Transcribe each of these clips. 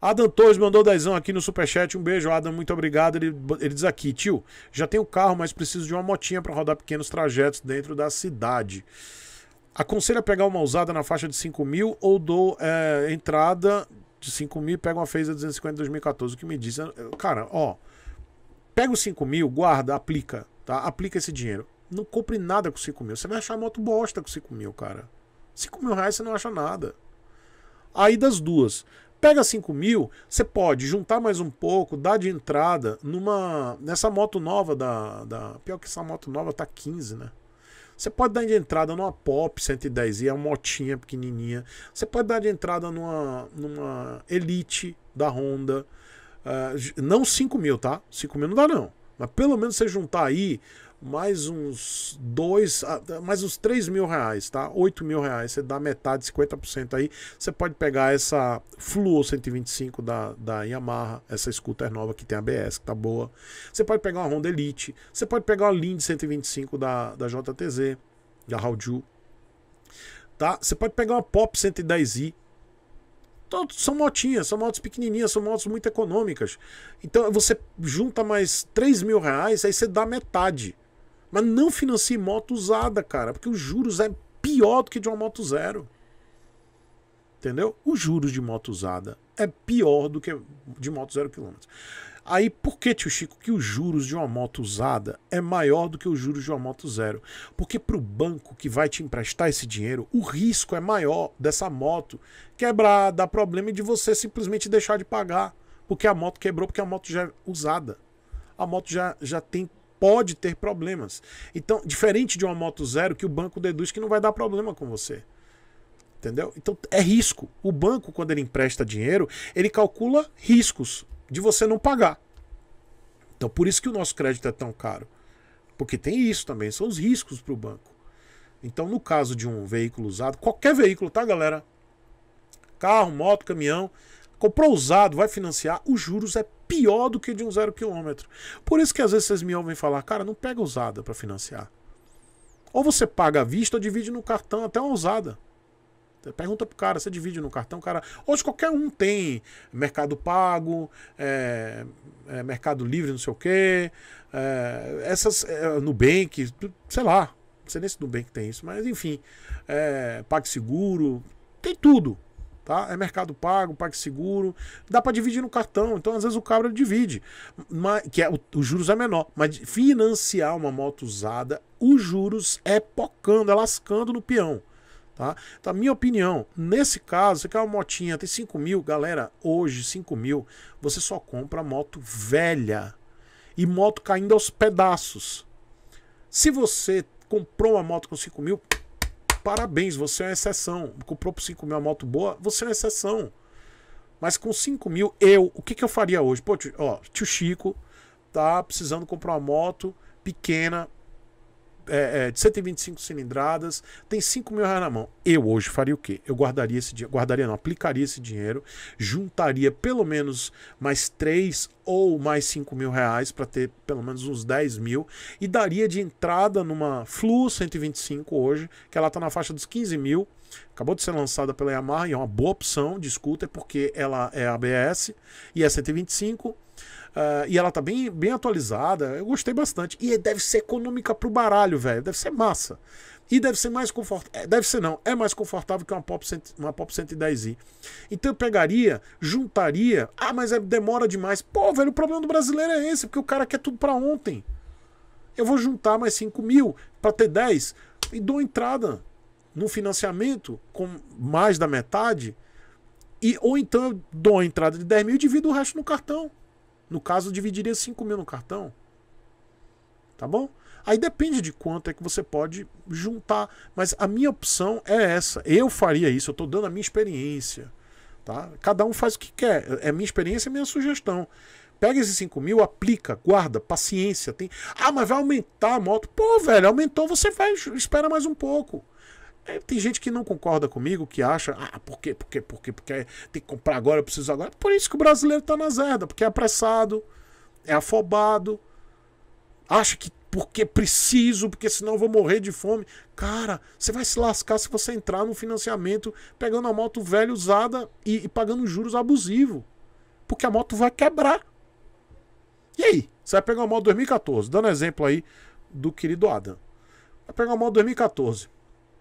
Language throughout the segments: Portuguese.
Adam Torres mandou dezão aqui no superchat. Um beijo, Adam. Muito obrigado. Ele, ele diz aqui, tio, já tenho carro, mas preciso de uma motinha para rodar pequenos trajetos dentro da cidade. Aconselha pegar uma usada na faixa de 5 mil ou dou é, entrada de 5 mil e pega uma Phaser 250 2014. O que me diz? Cara, ó. Pega os 5 mil, guarda, aplica, tá? Aplica esse dinheiro. Não compre nada com 5 mil. Você vai achar moto bosta com 5 mil, cara. 5 mil reais você não acha nada. Aí das duas. Pega 5 mil, você pode juntar mais um pouco, dar de entrada numa. Nessa moto nova da. da pior que essa moto nova tá 15, né? Você pode dar de entrada numa Pop 110i, é uma motinha pequenininha. Você pode dar de entrada numa, numa Elite da Honda. Uh, não 5 mil, tá? 5 mil não dá não. Mas pelo menos você juntar aí mais uns dois, ah, mais uns 3 mil reais, tá? 8 mil reais, você dá metade, 50% aí. Você pode pegar essa Fluo 125 da, da Yamaha, essa scooter nova que tem ABS, que tá boa. Você pode pegar uma Honda Elite, você pode pegar uma Lind 125 da, da JTZ, da Hauju. Tá? Você pode pegar uma Pop 110i, Todos são motinhas, são motos pequenininhas, são motos muito econômicas. Então você junta mais 3 mil reais, aí você dá metade. Mas não financie moto usada, cara, porque os juros é pior do que de uma moto zero. Entendeu? Os juros de moto usada é pior do que de moto zero quilômetro. Aí, por que, tio Chico, que os juros de uma moto usada é maior do que os juros de uma moto zero? Porque para o banco que vai te emprestar esse dinheiro, o risco é maior dessa moto quebrar, dar problema e de você simplesmente deixar de pagar. Porque a moto quebrou, porque a moto já é usada. A moto já, já tem pode ter problemas. Então, diferente de uma moto zero, que o banco deduz que não vai dar problema com você. Entendeu? Então é risco. O banco, quando ele empresta dinheiro, ele calcula riscos de você não pagar. Então por isso que o nosso crédito é tão caro. Porque tem isso também, são os riscos para o banco. Então, no caso de um veículo usado, qualquer veículo, tá, galera? Carro, moto, caminhão, comprou usado, vai financiar, os juros é pior do que de um zero quilômetro. Por isso que às vezes vocês me ouvem falar, cara, não pega usada para financiar. Ou você paga à vista ou divide no cartão, até uma usada. Pergunta pro cara, você divide no cartão, cara. Hoje qualquer um tem Mercado Pago, é, é, Mercado Livre, não sei o quê. É, essas. É, Nubank, sei lá. Não sei nem se Nubank tem isso, mas enfim. É, PagSeguro, tem tudo tá? É mercado pago, PagSeguro, dá para dividir no cartão, então às vezes o cabra divide, mas, que é, o, os juros é menor, mas financiar uma moto usada, os juros é pocando, é lascando no peão. Tá? Então, minha opinião, nesse caso, você quer uma motinha, tem 5 mil, galera, hoje 5 mil, você só compra moto velha e moto caindo aos pedaços. Se você comprou uma moto com 5 mil, parabéns, você é uma exceção. Comprou por 5 mil uma moto boa, você é uma exceção. Mas com 5 mil, eu, o que, que eu faria hoje? Pô, tio, ó, tio Chico tá precisando comprar uma moto pequena, é, é, de 125 cilindradas, tem 5 mil reais na mão. Eu hoje faria o quê? Eu guardaria esse dinheiro, guardaria não, aplicaria esse dinheiro, juntaria pelo menos mais 3 ou mais 5 mil reais para ter pelo menos uns 10 mil e daria de entrada numa Flu 125 hoje, que ela está na faixa dos 15 mil. Acabou de ser lançada pela Yamaha e é uma boa opção de scooter porque ela é ABS e é 125 Uh, e ela tá bem, bem atualizada. Eu gostei bastante. E deve ser econômica pro baralho, velho. Deve ser massa. E deve ser mais confortável. É, deve ser não, é mais confortável que uma Pop, uma Pop 110i. Então eu pegaria, juntaria. Ah, mas é, demora demais. Pô, velho, o problema do brasileiro é esse, porque o cara quer tudo para ontem. Eu vou juntar mais 5 mil para ter 10 e dou entrada no financiamento com mais da metade. E, ou então eu dou a entrada de 10 mil e divido o resto no cartão. No caso, dividiria 5 mil no cartão. Tá bom? Aí depende de quanto é que você pode juntar. Mas a minha opção é essa. Eu faria isso, eu estou dando a minha experiência. Tá? Cada um faz o que quer. É minha experiência e minha sugestão. Pega esses 5 mil, aplica, guarda, paciência. Tem... Ah, mas vai aumentar a moto. Pô, velho, aumentou, você vai, espera mais um pouco. É, tem gente que não concorda comigo, que acha, ah, por quê, por quê, por quê, porque tem que comprar agora, eu preciso agora. Por isso que o brasileiro tá na zerda, porque é apressado, é afobado, acha que porque preciso, porque senão eu vou morrer de fome. Cara, você vai se lascar se você entrar no financiamento pegando a moto velha usada e, e pagando juros abusivos. porque a moto vai quebrar. E aí? Você vai pegar uma moto 2014, dando exemplo aí do querido Adam. Vai pegar uma moto 2014.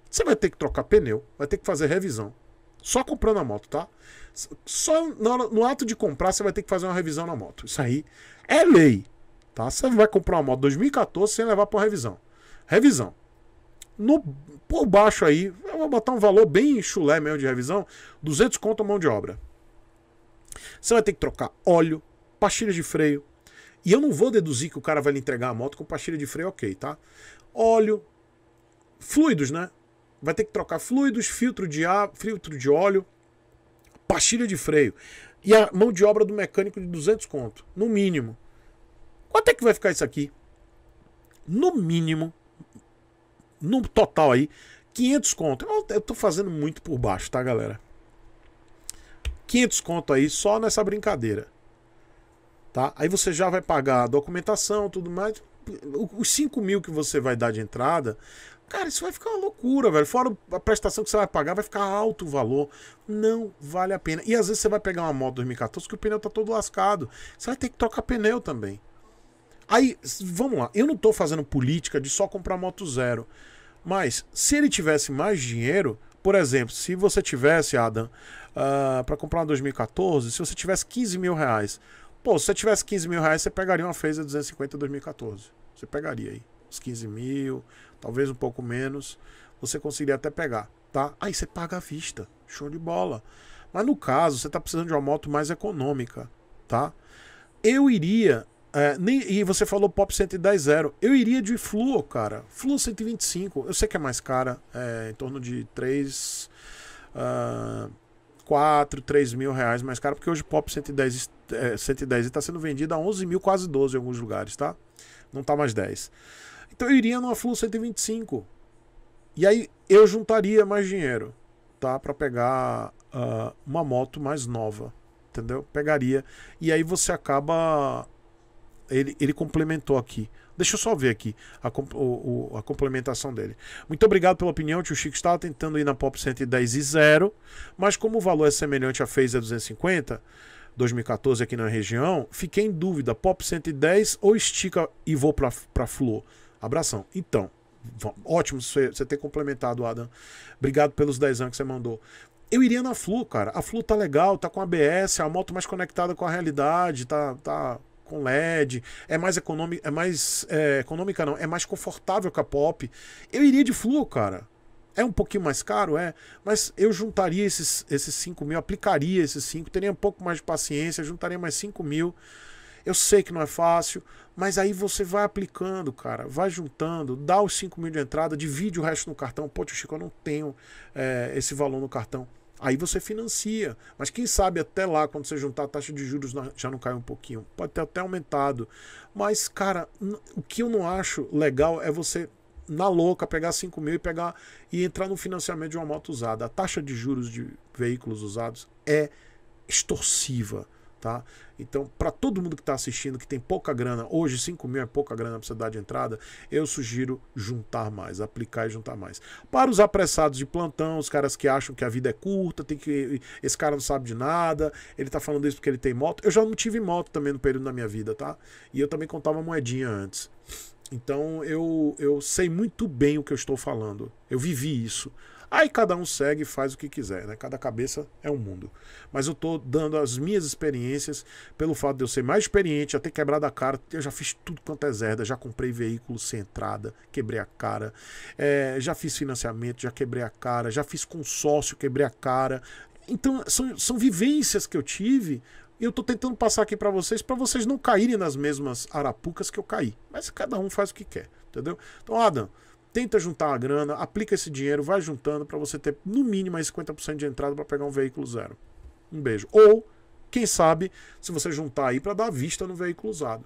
Você vai ter que trocar pneu, vai ter que fazer revisão. Só comprando a moto, tá? Só no, no ato de comprar você vai ter que fazer uma revisão na moto. Isso aí é lei. Tá? Você vai comprar uma moto 2014 sem levar para revisão. Revisão. No, por baixo aí, eu vou botar um valor bem chulé mesmo de revisão, 200 conto mão de obra. Você vai ter que trocar óleo, pastilha de freio. E eu não vou deduzir que o cara vai lhe entregar a moto com pastilha de freio ok, tá? Óleo, fluidos, né? Vai ter que trocar fluidos, filtro de ar, filtro de óleo, pastilha de freio. E a mão de obra do mecânico de 200 conto, no mínimo. Quanto é que vai ficar isso aqui? No mínimo, no total aí, 500 conto. Eu, tô fazendo muito por baixo, tá, galera? 500 conto aí só nessa brincadeira. Tá? Aí você já vai pagar a documentação, tudo mais. Os 5 mil que você vai dar de entrada, cara, isso vai ficar uma loucura, velho. Fora a prestação que você vai pagar, vai ficar alto o valor. Não vale a pena. E às vezes você vai pegar uma moto 2014 que o pneu tá todo lascado. Você vai ter que trocar pneu também. Aí, vamos lá, eu não estou fazendo política de só comprar moto zero. Mas se ele tivesse mais dinheiro, por exemplo, se você tivesse, Adam, uh, ah, para comprar uma 2014, se você tivesse 15 mil reais, pô, se você tivesse 15 mil reais, você pegaria uma Phaser 250 2014. Você pegaria aí uns 15 mil, talvez um pouco menos, você conseguiria até pegar, tá? Aí você paga à vista, show de bola. Mas no caso, você está precisando de uma moto mais econômica, tá? Eu iria é, nem, e você falou Pop 110 zero. Eu iria de Fluo, cara. Fluo 125. Eu sei que é mais cara. É, em torno de 3. Uh, 4, 3 mil reais mais cara. Porque hoje Pop 110, é, 110 está sendo vendido a 11 mil, quase 12 em alguns lugares, tá? Não tá mais 10. Então eu iria numa Fluo 125. E aí eu juntaria mais dinheiro, tá? Para pegar uh, uma moto mais nova. Entendeu? Pegaria. E aí você acaba ele, ele complementou aqui. Deixa eu só ver aqui a, o, a complementação dele. Muito obrigado pela opinião. Tio Chico estava tentando ir na Pop 110 e 0, mas como o valor é semelhante à Phaser 250, 2014 aqui na região, fiquei em dúvida: Pop 110 ou estica e vou para Fluor? Abração. Então, ótimo você, ter complementado, Adam. Obrigado pelos 10 anos que você mandou. Eu iria na Flu, cara. A Flu tá legal, tá com ABS, é a moto mais conectada com a realidade, tá, tá com LED, é mais econômica, é mais é, econômica não, é mais confortável que a Pop. Eu iria de Fluo, cara. É um pouquinho mais caro, é, mas eu juntaria esses, esses 5 mil, aplicaria esses 5, teria um pouco mais de paciência, juntaria mais 5 mil. Eu sei que não é fácil, mas aí você vai aplicando, cara, vai juntando, dá os 5 mil de entrada, divide o resto no cartão. Pô, tio Chico, eu não tenho é, esse valor no cartão. Aí você financia. Mas quem sabe até lá, quando você juntar a taxa de juros, já não cai um pouquinho. Pode ter até aumentado. Mas, cara, o que eu não acho legal é você, na louca, pegar 5 mil e pegar e entrar no financiamento de uma moto usada. A taxa de juros de veículos usados é extorsiva. Tá? Então, para todo mundo que está assistindo, que tem pouca grana, hoje 5 mil é pouca grana para você dar de entrada, eu sugiro juntar mais, aplicar e juntar mais. Para os apressados de plantão, os caras que acham que a vida é curta, tem que esse cara não sabe de nada, ele está falando isso porque ele tem moto. Eu já não tive moto também no período da minha vida, tá? E eu também contava moedinha antes. Então eu, eu sei muito bem o que eu estou falando. Eu vivi isso. Aí cada um segue e faz o que quiser, né? Cada cabeça é um mundo. Mas eu tô dando as minhas experiências, pelo fato de eu ser mais experiente, já ter quebrado a cara, eu já fiz tudo quanto é zerda, já comprei veículo sem entrada, quebrei a cara, é, já fiz financiamento, já quebrei a cara, já fiz consórcio, quebrei a cara. Então são, são vivências que eu tive e eu tô tentando passar aqui para vocês, para vocês não caírem nas mesmas arapucas que eu caí. Mas cada um faz o que quer, entendeu? Então, Adam, tenta juntar a grana, aplica esse dinheiro, vai juntando para você ter no mínimo mais 50% de entrada para pegar um veículo zero. Um beijo. Ou, quem sabe, se você juntar aí para dar vista no veículo usado.